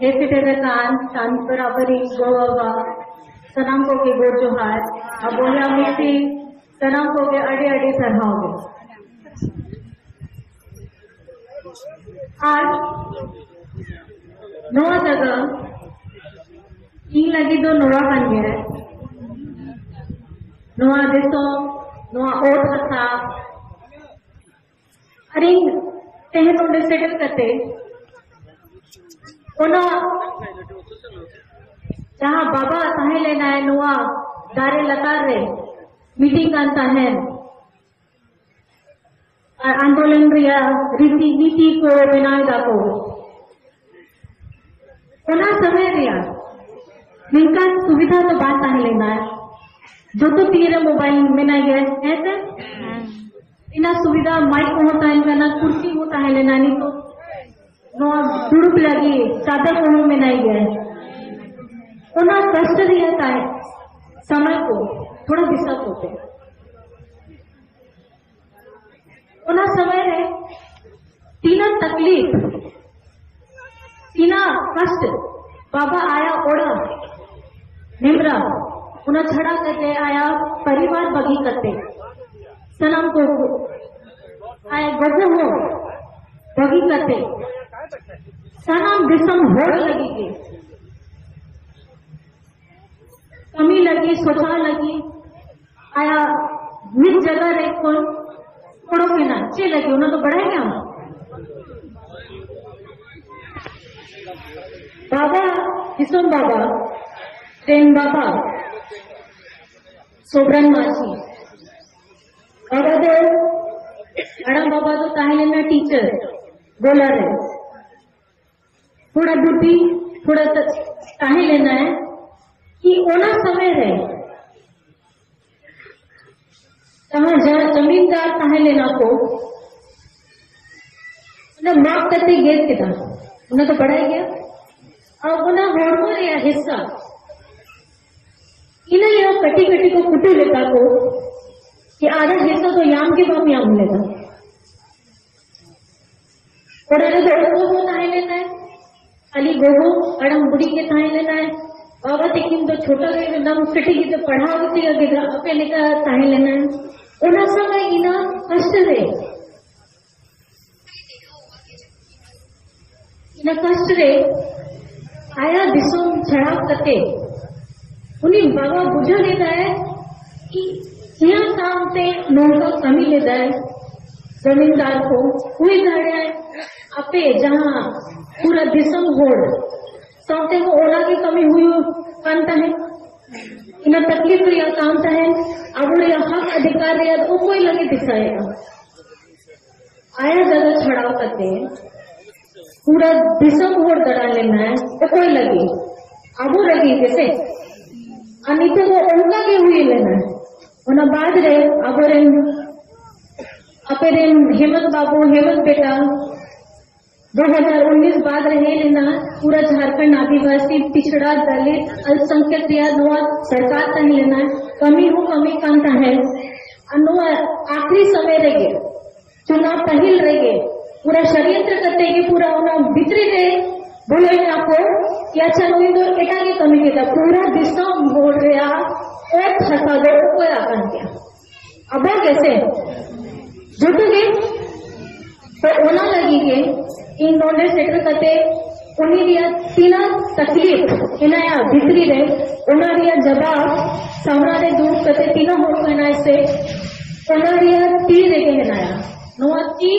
Hesiterekan tan berabari gowa sanam ko ke gor johar aboya misi sanam ko ke ade ade sarhaoge आज नौ जगह इन लगी दो नोआ बन गया है नोआ दिसो नोआ ओट कथा अरे तेहे नोडे सेटल करते ओना जहाँ बाबा ताहे लेना है नोआ दारे लतार रे मीटिंग कांता है। और आंदोलन रिया रीति नीति को बनाए दाको ओना समय रिया जिनका सुविधा तो बात ताहे लेना है जो तो तीर मोबाइल में ना गए ऐसे इना सुविधा माइक होता है लेना कुर्सी होता है लेना नहीं तो नो दुड़ुप लगी चादर को में नहीं गए। उन्हें कष्ट दिया है समय को, थोड़ा डिस्टर्ब होते उन्हें समय है, तीना तकलीफ़, तीना कष्ट, बाबा आया ओढ़ा, निमरा। उन्हें छड़ा करते आया, परिवार बगी करते। सनम को आया गजो हो, बगी करते। सनम दिसम होड़ लगी के कमी लगी सोचा लगी आया मिस जगह रे कौन पड़ो के ना चे लगी उन्हें तो बढ़ाए क्या बाबा किसम बाबा? प्रेम बाबा। सोबरन मासी बाबा तो बड़ा बाबा तो ताहले में टीचर बोला रहे। थोड़ा बुद्धि, थोड़ा ताहे लेना है कि ओना समय रहे। तहाँ जहाँ जमींदार ताहे लेना को, उन्हें माफ़ करते गेट के था उन्हें तो बढ़ाई गया। और उन्हें हॉर्मोन या हिस्सा, इन्हें यह कटी कटी को कुटू लेता को, कि आधा हिस्सा तो याम के बाप याम लेगा और अरे तो गोगो ताहे लेना है। अली गोगो अड़म बुढ़ी के ताहे लेना है बाबा तेकिन तो छोटा के नाम कटी की तो पढ़ा होती है गिरा अपने लेकर ताहे लेना है उन्हें समय इना कष्ट रे इना कष्ट रे आया दिसों छड़ाव करते उन्हें बाबा बुझा लेता है कि यहाँ काम लोगों का कमी लेता है जमींदार को हुई गाड़िया अपे जहाँ पूरा दिसम होड़ सौते को ओला की कमी हुई कानता है इन्हें तकलीफ़ रिया कामता है रिया हक अधिकार रिया तो कोई लगे दिखाएगा। आया जगह छड़ाव करते हैं। पूरा दिसम होड़ दड़ा लेना है तो कोई लगी। अब वो लगी जैसे अनित को उनका के हुई लेना है। उन्हें बाद रे अब रे अपने हेमंत बाबू, हेमंत बेटा। 2019 बाद रहे लेना पूरा झारखंड आदिवासी पिछड़ा दलित अल्पसंख्यक या नुआ सरकार तक लेना, कमी हो, कमी कांता है। आखिरी समय रहे, चुनाव पहल रहे, पूरा षड्यंत्र करते कि पूरा उन्हें भीतरी रे बोले आपको कि अच्छा नुई तो एटा की कमी के पूरा दिशा बोल रहा और फंसा गए कोई आकान किया? अब कैसे? जुटोगे तो ओना लगी के इन नॉन सेटल करते उन्हीं दिया तीना तकलीफ़ इनाया भीतरी रे उना दिया जवाब सामना रे दूर करते तीना हो कहना से उना दिया तीर रे कहनाया नोआ ती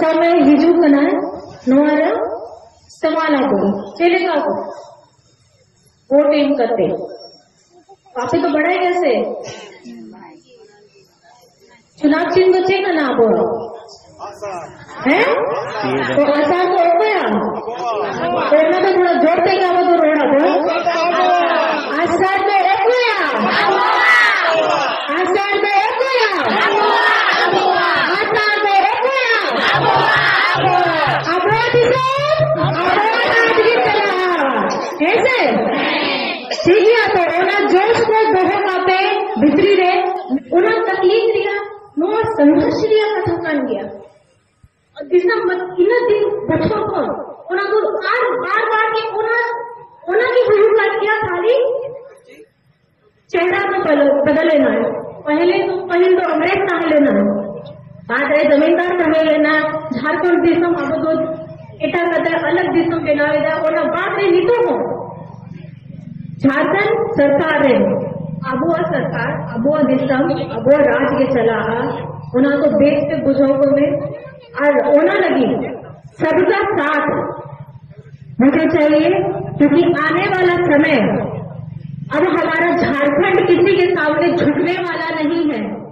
समय हिजू कना नोआरा समाला को चले का को वोटिंग करते। वापे तो बढ़ाए कैसे? चुनाव चिन्ह बचे का ना बोलो। है? तो ऐसा तो हो गया। ना तो थोड़ा ज़ोर से क्या तो रोड़ा में एक गया आषाढ़ में एक गया आषाढ़ में एक गया अपराधी से अपराध की तरह। ऐसे। ठीक है तो तकलीफ़ दिया संघर्ष ਜਿਸਦਾ ਮਤਲਬ ਦੀ ਬੱਚਾ ਕੋਲ ਉਹਨਾਂ ਨੂੰ ਬਾਰ ਬਾਰ ਬਾਰ ਕੇ ਉਹਨਾਂ ਉਹਨਾਂ की गुरु का क्या खाली। चेहरा तो को बदल लेना है। पहले तो पहले तो अंग्रेज़ टांग लेना है। बाद में जमींदार टांगे लेना झारखंड दिसम अगोदो तो एटा कदा अलग दिसम बनावे दा और बाद रहे नीतो हो झारखंड सरकार है। अबुआ सरकार अबुआ दिसम अबुआ राज के चला उन्होंने तो बेच के बुझोगों में और ओना लगी सबका साथ। मुझे चाहिए, क्योंकि आने वाला समय, अब हमारा झारखंड किसी के सामने झुकने वाला नहीं है।